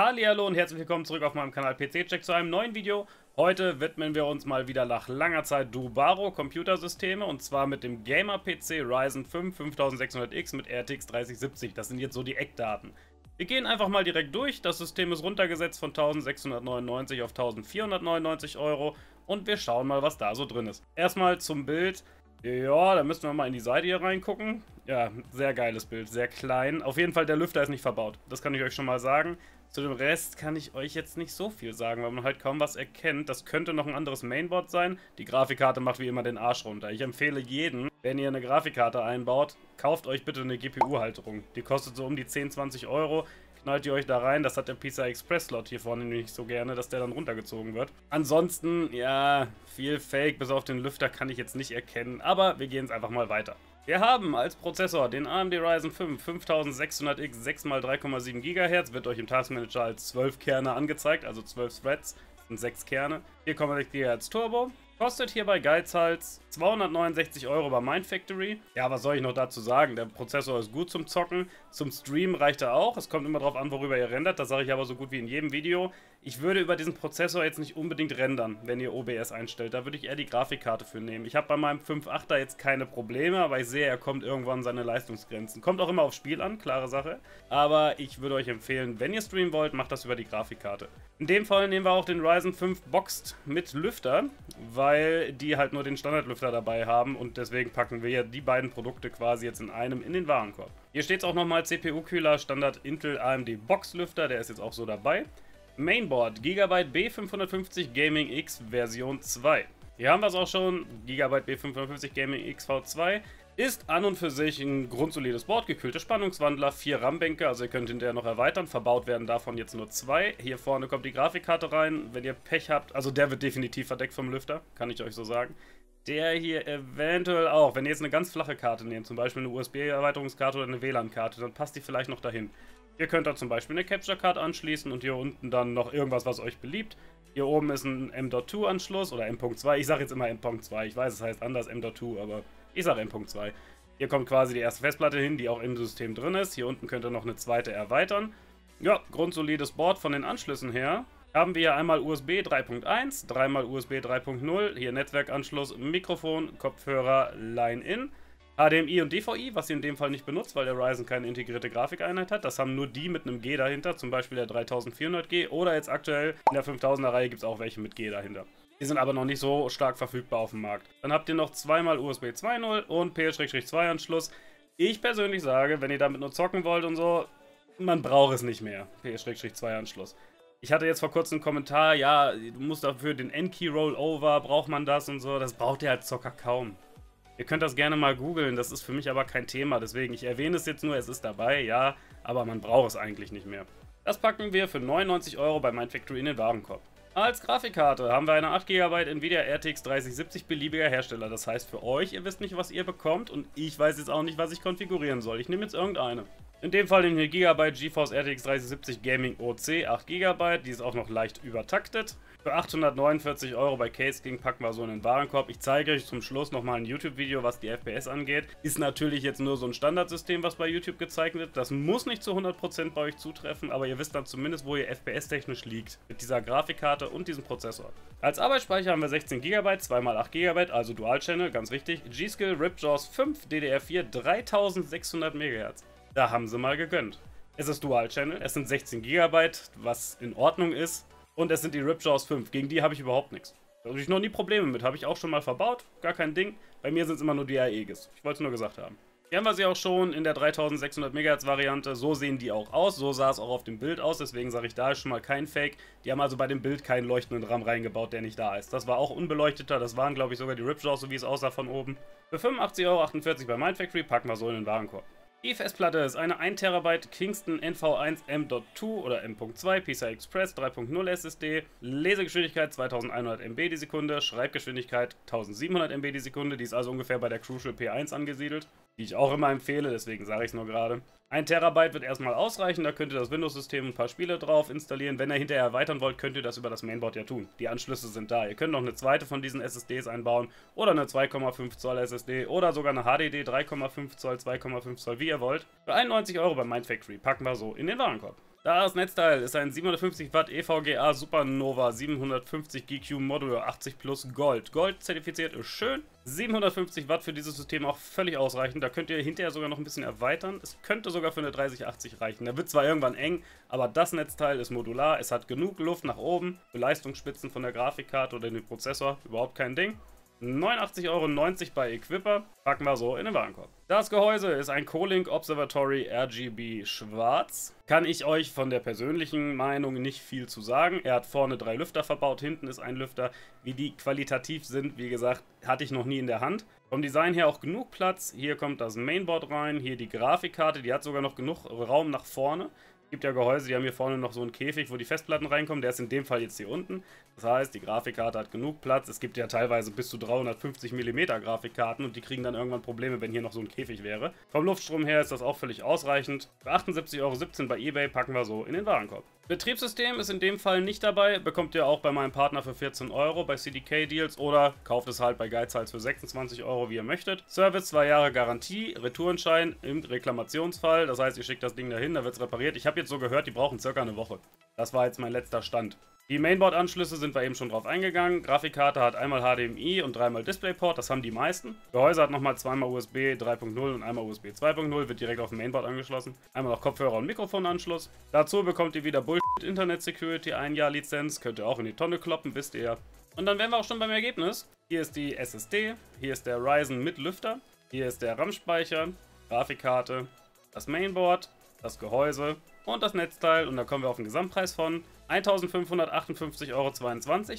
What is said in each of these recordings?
Hallo und herzlich willkommen zurück auf meinem Kanal PC Check zu einem neuen Video. Heute widmen wir uns mal wieder nach langer Zeit Dubaro Computersysteme und zwar mit dem Gamer PC Ryzen 5 5600X mit RTX 3070. Das sind jetzt so die Eckdaten. Wir gehen einfach mal direkt durch. Das System ist runtergesetzt von 1699 auf 1499 Euro und wir schauen mal, was da so drin ist. Erstmal zum Bild. Ja, da müssen wir mal in die Seite hier reingucken. Ja, sehr geiles Bild, sehr klein. Auf jeden Fall, der Lüfter ist nicht verbaut. Das kann ich euch schon mal sagen. Zu dem Rest kann ich euch jetzt nicht so viel sagen, weil man halt kaum was erkennt. Das könnte noch ein anderes Mainboard sein. Die Grafikkarte macht wie immer den Arsch runter. Ich empfehle jeden, wenn ihr eine Grafikkarte einbaut, kauft euch bitte eine GPU-Halterung. Die kostet so um die 10, 20 Euro. Knallt ihr euch da rein. Das hat der PCI Express Slot hier vorne nicht so gerne, dass der dann runtergezogen wird. Ansonsten, ja, viel Fake, bis auf den Lüfter kann ich jetzt nicht erkennen. Aber wir gehen jetzt einfach mal weiter. Wir haben als Prozessor den AMD Ryzen 5 5600X 6x3,7 GHz, wird euch im Taskmanager als 12 Kerne angezeigt, also 12 Threads, sind 6 Kerne. 4,6 GHz Turbo, Kostet hier bei Geizhals 269 Euro bei Mindfactory. Ja, was soll ich noch dazu sagen? Der Prozessor ist gut zum Zocken. Zum Streamen reicht er auch. Es kommt immer darauf an, worüber ihr rendert. Das sage ich aber so gut wie in jedem Video. Ich würde über diesen Prozessor jetzt nicht unbedingt rendern, wenn ihr OBS einstellt. Da würde ich eher die Grafikkarte für nehmen. Ich habe bei meinem 5.8er jetzt keine Probleme, aber ich sehe, er kommt irgendwann an seine Leistungsgrenzen. Kommt auch immer aufs Spiel an, klare Sache. Aber ich würde euch empfehlen, wenn ihr streamen wollt, macht das über die Grafikkarte. In dem Fall nehmen wir auch den Ryzen 5 Boxed mit Lüfter, weil die halt nur den Standardlüfter dabei haben und deswegen packen wir ja die beiden Produkte quasi jetzt in einem in den Warenkorb. Hier steht es auch nochmal CPU-Kühler, Standard Intel AMD Boxlüfter, der ist jetzt auch so dabei. Mainboard Gigabyte B550 Gaming X Version 2. Hier haben wir es auch schon, Gigabyte B550 Gaming X V2 ist an und für sich ein grundsolides Board, gekühlte Spannungswandler, vier RAM-Bänke, also ihr könnt hinterher noch erweitern, verbaut werden davon jetzt nur zwei. Hier vorne kommt die Grafikkarte rein, wenn ihr Pech habt, also der wird definitiv verdeckt vom Lüfter, kann ich euch so sagen. Der hier eventuell auch, wenn ihr jetzt eine ganz flache Karte nehmt, zum Beispiel eine USB-Erweiterungskarte oder eine WLAN-Karte, dann passt die vielleicht noch dahin. Ihr könnt da zum Beispiel eine Capture Card anschließen und hier unten dann noch irgendwas, was euch beliebt. Hier oben ist ein M.2 Anschluss oder M.2. Ich sage jetzt immer M.2. Ich weiß, es heißt anders M.2, aber ich sage M.2. Hier kommt quasi die erste Festplatte hin, die auch im System drin ist. Hier unten könnt ihr noch eine zweite erweitern. Ja, grundsolides Board von den Anschlüssen her. Haben wir hier einmal USB 3.1, dreimal USB 3.0, hier Netzwerkanschluss, Mikrofon, Kopfhörer, Line-In. HDMI und DVI, was ihr in dem Fall nicht benutzt, weil der Ryzen keine integrierte Grafikeinheit hat. Das haben nur die mit einem G dahinter, zum Beispiel der 3400G oder jetzt aktuell in der 5000er Reihe gibt es auch welche mit G dahinter. Die sind aber noch nicht so stark verfügbar auf dem Markt. Dann habt ihr noch zweimal USB 2.0 und PS-2 Anschluss. Ich persönlich sage, wenn ihr damit nur zocken wollt und so, man braucht es nicht mehr, PS-2 Anschluss. Ich hatte jetzt vor kurzem einen Kommentar, ja, du musst dafür den N-Key Rollover, braucht man das und so. Das braucht ihr als Zocker kaum. Ihr könnt das gerne mal googeln, das ist für mich aber kein Thema. Deswegen, ich erwähne es jetzt nur, es ist dabei, ja, aber man braucht es eigentlich nicht mehr. Das packen wir für 99 Euro bei Mindfactory in den Warenkorb. Als Grafikkarte haben wir eine 8 GB Nvidia RTX 3070 beliebiger Hersteller. Das heißt für euch, ihr wisst nicht, was ihr bekommt und ich weiß jetzt auch nicht, was ich konfigurieren soll. Ich nehme jetzt irgendeine. In dem Fall den hier GB GeForce RTX 3070 Gaming OC 8 GB. Die ist auch noch leicht übertaktet. Für 849 Euro bei Case King packen wir so in den Warenkorb. Ich zeige euch zum Schluss nochmal ein YouTube-Video, was die FPS angeht. Ist natürlich jetzt nur so ein Standardsystem, was bei YouTube gezeigt wird. Das muss nicht zu 100% bei euch zutreffen, aber ihr wisst dann zumindest, wo ihr FPS-technisch liegt. Mit dieser Grafikkarte und diesem Prozessor. Als Arbeitsspeicher haben wir 16 GB, 2x8 GB, also Dual-Channel, ganz wichtig. G-Skill Ripjaws 5 DDR4 3600 MHz. Da haben sie mal gegönnt. Es ist Dual Channel, es sind 16 GB, was in Ordnung ist. Und es sind die Ripjaws 5. Gegen die habe ich überhaupt nichts. Da habe ich noch nie Probleme mit. Habe ich auch schon mal verbaut. Gar kein Ding. Bei mir sind es immer nur die Aegis. Ich wollte es nur gesagt haben. Hier haben wir sie auch schon in der 3600 MHz Variante. So sehen die auch aus. So sah es auch auf dem Bild aus. Deswegen sage ich, da ist schon mal kein Fake. Die haben also bei dem Bild keinen leuchtenden RAM reingebaut, der nicht da ist. Das war auch unbeleucteter. Das waren, glaube ich, sogar die Ripjaws, so wie es aussah von oben. Für 85,48 Euro bei Mindfactory packen wir so in den Warenkorb. Die Festplatte ist eine 1 TB Kingston NV1 M.2 oder M.2 PCI Express 3.0 SSD, Lesegeschwindigkeit 2100 MB die Sekunde, Schreibgeschwindigkeit 1700 MB die Sekunde, die ist also ungefähr bei der Crucial P1 angesiedelt die ich auch immer empfehle, deswegen sage ich es nur gerade. Ein Terabyte wird erstmal ausreichen, da könnt ihr das Windows-System ein paar Spiele drauf installieren. Wenn ihr hinterher erweitern wollt, könnt ihr das über das Mainboard ja tun. Die Anschlüsse sind da. Ihr könnt noch eine zweite von diesen SSDs einbauen oder eine 2,5 Zoll SSD oder sogar eine HDD 3,5 Zoll, 2,5 Zoll, wie ihr wollt. Für 91 Euro bei Mindfactory packen wir so in den Warenkorb. Das Netzteil ist ein 750 Watt EVGA Supernova 750 GQ Modular 80 Plus Gold. Gold zertifiziert ist schön. 750 Watt für dieses System auch völlig ausreichend. Da könnt ihr hinterher sogar noch ein bisschen erweitern. Es könnte sogar für eine 3080 reichen. Da wird zwar irgendwann eng, aber das Netzteil ist modular. Es hat genug Luft nach oben für Leistungsspitzen von der Grafikkarte oder dem Prozessor. Überhaupt kein Ding. 89,90 Euro bei Equipper. Packen wir so in den Warenkorb. Das Gehäuse ist ein Co-Link Observatory RGB schwarz. Kann ich euch von der persönlichen Meinung nicht viel zu sagen. Er hat vorne drei Lüfter verbaut, hinten ist ein Lüfter. Wie die qualitativ sind, wie gesagt, hatte ich noch nie in der Hand. Vom Design her auch genug Platz. Hier kommt das Mainboard rein, hier die Grafikkarte, die hat sogar noch genug Raum nach vorne. Gibt ja Gehäuse, die haben hier vorne noch so einen Käfig, wo die Festplatten reinkommen. Der ist in dem Fall jetzt hier unten. Das heißt, die Grafikkarte hat genug Platz. Es gibt ja teilweise bis zu 350 mm Grafikkarten und die kriegen dann irgendwann Probleme, wenn hier noch so ein Käfig wäre. Vom Luftstrom her ist das auch völlig ausreichend. Für 78,17 Euro bei eBay packen wir so in den Warenkorb. Betriebssystem ist in dem Fall nicht dabei, bekommt ihr auch bei meinem Partner für 14 Euro bei CDK Deals oder kauft es halt bei Geizhals für 26 Euro, wie ihr möchtet. Service 2 Jahre Garantie, Retourenschein im Reklamationsfall, das heißt, ihr schickt das Ding dahin, da wird es repariert. Ich jetzt so gehört, die brauchen circa eine Woche. Das war jetzt mein letzter Stand. Die Mainboard-Anschlüsse sind wir eben schon drauf eingegangen. Grafikkarte hat einmal HDMI und dreimal DisplayPort, das haben die meisten. Gehäuse hat nochmal zweimal USB 3.0 und einmal USB 2.0, wird direkt auf dem Mainboard angeschlossen. Einmal noch Kopfhörer und Mikrofonanschluss. Dazu bekommt ihr wieder Bullshit Internet Security, ein Jahr Lizenz, könnt ihr auch in die Tonne kloppen, wisst ihr ja. Und dann wären wir auch schon beim Ergebnis. Hier ist die SSD, hier ist der Ryzen mit Lüfter, hier ist der RAM-Speicher, Grafikkarte, das Mainboard, das Gehäuse und das Netzteil. Und da kommen wir auf einen Gesamtpreis von 1558,22 Euro.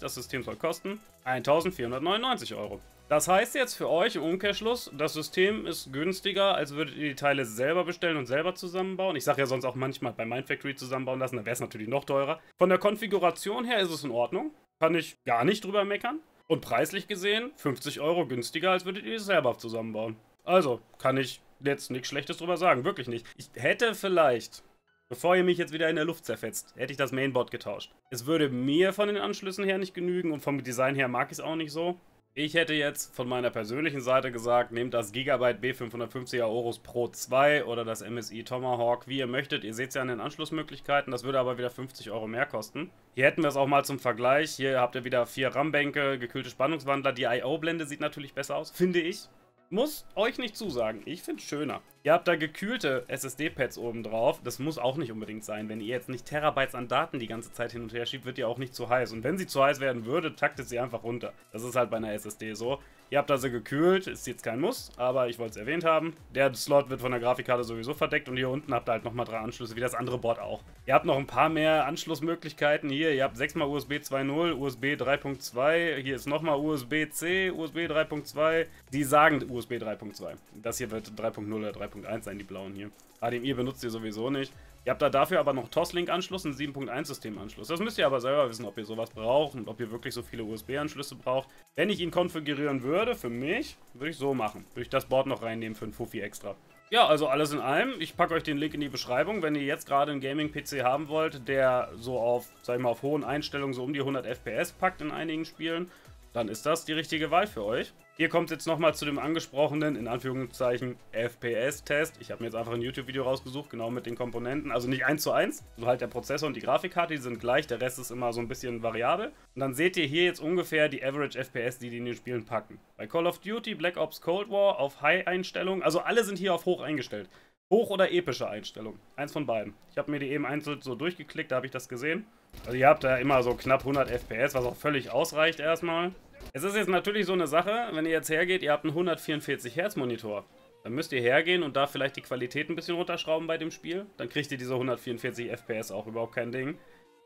Das System soll kosten 1499 Euro. Das heißt jetzt für euch im Umkehrschluss, das System ist günstiger, als würdet ihr die Teile selber bestellen und selber zusammenbauen. Ich sage ja sonst auch manchmal bei Mindfactory zusammenbauen lassen, dann wäre es natürlich noch teurer. Von der Konfiguration her ist es in Ordnung. Kann ich gar nicht drüber meckern. Und preislich gesehen 50 Euro günstiger, als würdet ihr es selber zusammenbauen. Also, kann ich jetzt nichts Schlechtes drüber sagen, wirklich nicht. Ich hätte vielleicht Bevor ihr mich jetzt wieder in der Luft zerfetzt, hätte ich das Mainboard getauscht. Es würde mir von den Anschlüssen her nicht genügen und vom Design her mag ich es auch nicht so. Ich hätte jetzt von meiner persönlichen Seite gesagt, nehmt das Gigabyte B550er Aorus Pro 2 oder das MSI Tomahawk, wie ihr möchtet. Ihr seht es ja an den Anschlussmöglichkeiten, das würde aber wieder 50 Euro mehr kosten. Hier hätten wir es auch mal zum Vergleich. Hier habt ihr wieder vier RAM-Bänke, gekühlte Spannungswandler. Die I.O.-Blende sieht natürlich besser aus, finde ich. Muss euch nicht zusagen. Ich finde es schöner. Ihr habt da gekühlte SSD-Pads oben drauf. Das muss auch nicht unbedingt sein. Wenn ihr jetzt nicht Terabytes an Daten die ganze Zeit hin und her schiebt, wird die auch nicht zu heiß. Und wenn sie zu heiß werden würde, taktet sie einfach runter. Das ist halt bei einer SSD so. Ihr habt also gekühlt, ist jetzt kein Muss, aber ich wollte es erwähnt haben. Der Slot wird von der Grafikkarte sowieso verdeckt und hier unten habt ihr halt nochmal drei Anschlüsse, wie das andere Board auch. Ihr habt noch ein paar mehr Anschlussmöglichkeiten hier. Ihr habt 6 mal USB 2.0, USB 3.2, hier ist nochmal USB-C, USB 3.2. Die sagen USB 3.2. Das hier wird 3.0 oder 3.1 sein, die blauen hier. HDMI benutzt ihr sowieso nicht. Ihr habt da dafür aber noch Toslink-Anschluss und 7.1-Systemanschluss. Das müsst ihr aber selber wissen, ob ihr sowas braucht und ob ihr wirklich so viele USB-Anschlüsse braucht. Wenn ich ihn konfigurieren würde, für mich, würde ich so machen. Würde ich das Board noch reinnehmen für ein Fuffi extra. Ja, also alles in allem. Ich packe euch den Link in die Beschreibung. Wenn ihr jetzt gerade einen Gaming-PC haben wollt, der so auf, sag ich mal, auf hohen Einstellungen so um die 100 FPS packt in einigen Spielen, dann ist das die richtige Wahl für euch. Hier kommt es jetzt nochmal zu dem angesprochenen, in Anführungszeichen, FPS-Test. Ich habe mir jetzt einfach ein YouTube-Video rausgesucht, genau mit den Komponenten. Also nicht eins zu eins, so halt der Prozessor und die Grafikkarte, die sind gleich, der Rest ist immer so ein bisschen variabel. Und dann seht ihr hier jetzt ungefähr die Average FPS, die die in den Spielen packen. Bei Call of Duty, Black Ops Cold War auf High-Einstellung, also alle sind hier auf Hoch eingestellt. Hoch- oder epische Einstellung. Eins von beiden. Ich habe mir die eben einzeln so durchgeklickt, da habe ich das gesehen. Also ihr habt da immer so knapp 100 FPS, was auch völlig ausreicht erstmal. Es ist jetzt natürlich so eine Sache, wenn ihr jetzt hergeht, ihr habt einen 144 Hertz Monitor. Dann müsst ihr hergehen und da vielleicht die Qualität ein bisschen runterschrauben bei dem Spiel. Dann kriegt ihr diese 144 FPS auch überhaupt kein Ding.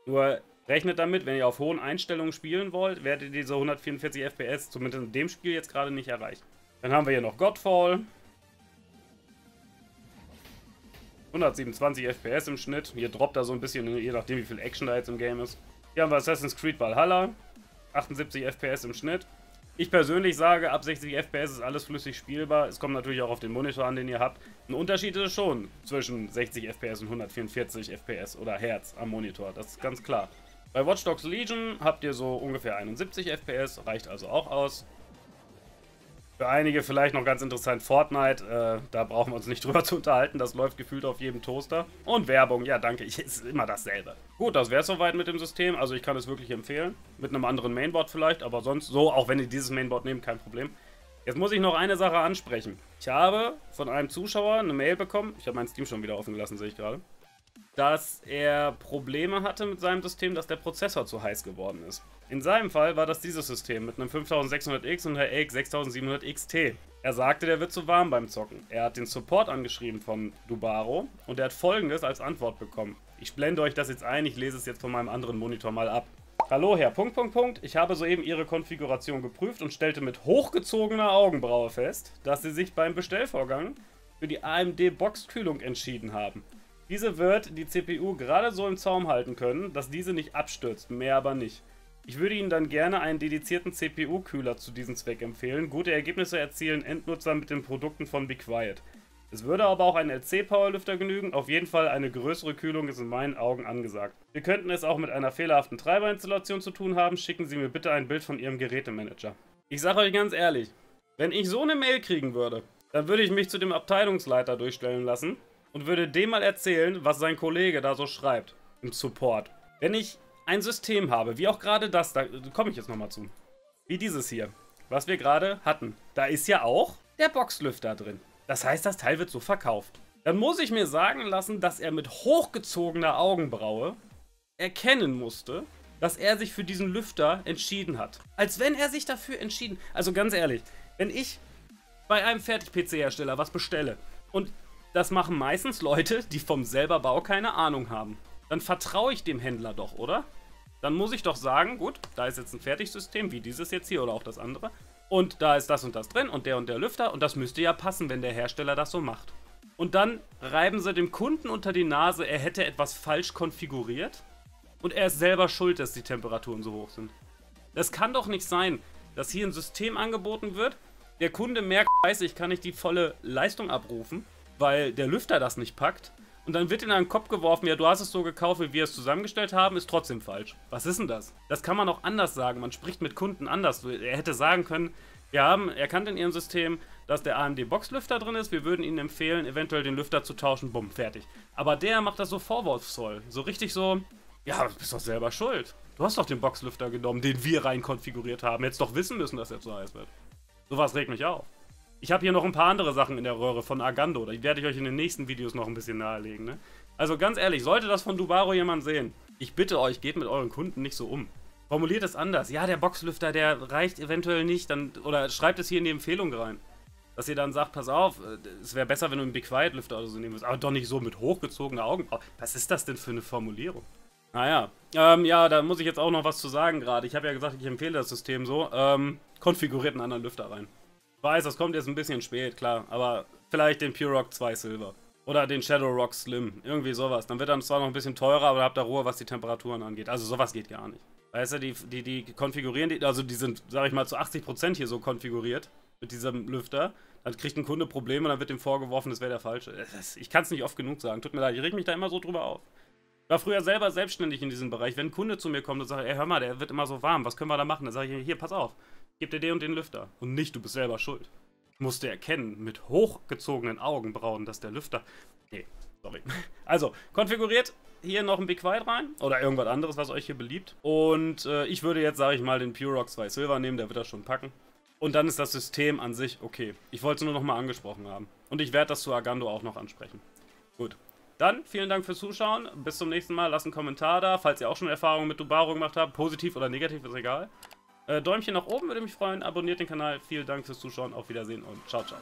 Nur rechnet damit, wenn ihr auf hohen Einstellungen spielen wollt, werdet ihr diese 144 FPS zumindest in dem Spiel jetzt gerade nicht erreichen. Dann haben wir hier noch Godfall. 127 FPS im Schnitt. Hier droppt er so ein bisschen, je nachdem wie viel Action da jetzt im Game ist. Hier haben wir Assassin's Creed Valhalla. 78 FPS im Schnitt. Ich persönlich sage, ab 60 FPS ist alles flüssig spielbar. Es kommt natürlich auch auf den Monitor an, den ihr habt. Ein Unterschied ist schon zwischen 60 FPS und 144 FPS oder Hertz am Monitor. Das ist ganz klar. Bei Watch Dogs Legion habt ihr so ungefähr 71 FPS, reicht also auch aus. Für einige vielleicht noch ganz interessant Fortnite. Äh, da brauchen wir uns nicht drüber zu unterhalten. Das läuft gefühlt auf jedem Toaster. Und Werbung, ja danke, ich, ist immer dasselbe. Gut, das wäre soweit mit dem System. Also ich kann es wirklich empfehlen. Mit einem anderen Mainboard vielleicht, aber sonst so, auch wenn ihr dieses Mainboard nehmt, kein Problem. Jetzt muss ich noch eine Sache ansprechen. Ich habe von einem Zuschauer eine Mail bekommen. Ich habe mein Steam schon wieder offen gelassen, sehe ich gerade dass er Probleme hatte mit seinem System, dass der Prozessor zu heiß geworden ist. In seinem Fall war das dieses System mit einem 5600X und der RX 6700 XT. Er sagte, der wird zu warm beim Zocken. Er hat den Support angeschrieben von Dubaro und er hat folgendes als Antwort bekommen. Ich blende euch das jetzt ein, ich lese es jetzt von meinem anderen Monitor mal ab. Hallo Herr, Punkt, Punkt, Punkt. Ich habe soeben Ihre Konfiguration geprüft und stellte mit hochgezogener Augenbraue fest, dass Sie sich beim Bestellvorgang für die AMD Boxkühlung entschieden haben. Diese wird die CPU gerade so im Zaum halten können, dass diese nicht abstürzt, mehr aber nicht. Ich würde Ihnen dann gerne einen dedizierten CPU-Kühler zu diesem Zweck empfehlen. Gute Ergebnisse erzielen Endnutzer mit den Produkten von Be Quiet. Es würde aber auch ein LC-Powerlüfter genügen. Auf jeden Fall eine größere Kühlung ist in meinen Augen angesagt. Wir könnten es auch mit einer fehlerhaften Treiberinstallation zu tun haben. Schicken Sie mir bitte ein Bild von Ihrem Gerätemanager. Ich sage euch ganz ehrlich, wenn ich so eine Mail kriegen würde, dann würde ich mich zu dem Abteilungsleiter durchstellen lassen und würde dem mal erzählen, was sein Kollege da so schreibt im Support. Wenn ich ein System habe, wie auch gerade das, da komme ich jetzt nochmal zu, wie dieses hier, was wir gerade hatten, da ist ja auch der Boxlüfter drin. Das heißt, das Teil wird so verkauft. Dann muss ich mir sagen lassen, dass er mit hochgezogener Augenbraue erkennen musste, dass er sich für diesen Lüfter entschieden hat. Als wenn er sich dafür entschieden... Also ganz ehrlich, wenn ich bei einem Fertig-PC-Hersteller was bestelle und das machen meistens Leute, die vom selber Bau keine Ahnung haben. Dann vertraue ich dem Händler doch, oder? Dann muss ich doch sagen, gut, da ist jetzt ein Fertigsystem, wie dieses jetzt hier oder auch das andere. Und da ist das und das drin und der und der Lüfter und das müsste ja passen, wenn der Hersteller das so macht. Und dann reiben sie dem Kunden unter die Nase, er hätte etwas falsch konfiguriert und er ist selber schuld, dass die Temperaturen so hoch sind. Das kann doch nicht sein, dass hier ein System angeboten wird, der Kunde merkt, scheiße, ich kann nicht die volle Leistung abrufen weil der Lüfter das nicht packt. Und dann wird in einen Kopf geworfen, ja, du hast es so gekauft, wie wir es zusammengestellt haben, ist trotzdem falsch. Was ist denn das? Das kann man auch anders sagen. Man spricht mit Kunden anders. Er hätte sagen können, wir haben erkannt in Ihrem System, dass der AMD Boxlüfter drin ist. Wir würden Ihnen empfehlen, eventuell den Lüfter zu tauschen. Bumm, fertig. Aber der macht das so vorwurfsvoll. So richtig so, ja, du bist doch selber schuld. Du hast doch den Boxlüfter genommen, den wir rein konfiguriert haben. Jetzt doch wissen müssen, dass er zu heiß wird. Sowas regt mich auf. Ich habe hier noch ein paar andere Sachen in der Röhre von Agando. Die werde ich euch in den nächsten Videos noch ein bisschen nahelegen. Ne? Also ganz ehrlich, sollte das von Dubaro jemand sehen, ich bitte euch, geht mit euren Kunden nicht so um. Formuliert es anders. Ja, der Boxlüfter, der reicht eventuell nicht. Dann, oder schreibt es hier in die Empfehlung rein. Dass ihr dann sagt, pass auf, äh, es wäre besser, wenn du einen Be Quiet Lüfter oder so nehmen würdest. Aber doch nicht so mit hochgezogenen Augen. Was ist das denn für eine Formulierung? Naja, ähm, ja, da muss ich jetzt auch noch was zu sagen gerade. Ich habe ja gesagt, ich empfehle das System so. Ähm, konfiguriert einen anderen Lüfter rein weiß, das kommt jetzt ein bisschen spät, klar, aber vielleicht den Pure Rock 2 Silver. Oder den Shadow Rock Slim. Irgendwie sowas. Dann wird dann zwar noch ein bisschen teurer, aber habt ihr Ruhe, was die Temperaturen angeht. Also sowas geht gar nicht. Weißt du, die, die, die konfigurieren die, also die sind, sag ich mal, zu 80% hier so konfiguriert mit diesem Lüfter. Dann kriegt ein Kunde Probleme und dann wird dem vorgeworfen, das wäre der falsche. Ich kann es nicht oft genug sagen. Tut mir leid, ich reg mich da immer so drüber auf. Ich war früher selber selbstständig in diesem Bereich. Wenn ein Kunde zu mir kommt und sagt, ey, hör mal, der wird immer so warm, was können wir da machen? Dann sage ich, hier, pass auf, gib dir den und den Lüfter. Und nicht, du bist selber schuld musste erkennen mit hochgezogenen Augenbrauen, dass der Lüfter... Nee, sorry. Also, konfiguriert hier noch ein Big White rein oder irgendwas anderes, was euch hier beliebt. Und äh, ich würde jetzt, sage ich mal, den Pure Rock 2 Silver nehmen, der wird das schon packen. Und dann ist das System an sich okay. Ich wollte es nur noch mal angesprochen haben. Und ich werde das zu Agando auch noch ansprechen. Gut. Dann vielen Dank fürs Zuschauen. Bis zum nächsten Mal. Lasst einen Kommentar da, falls ihr auch schon Erfahrungen mit Dubaro gemacht habt. Positiv oder negativ, ist egal. Äh, Däumchen nach oben würde mich freuen. Abonniert den Kanal. Vielen Dank fürs Zuschauen. Auf Wiedersehen und ciao, ciao.